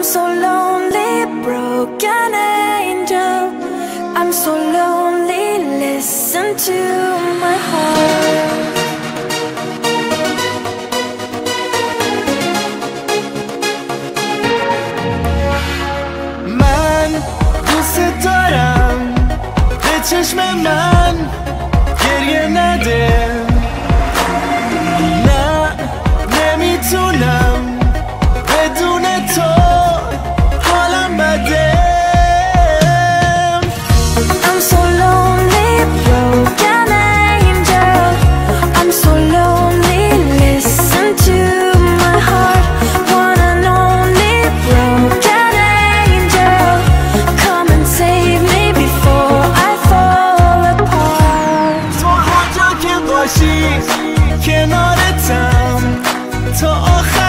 I'm so lonely, broken angel. I'm so lonely, listen to my heart. چشم من گریه نه تا آخر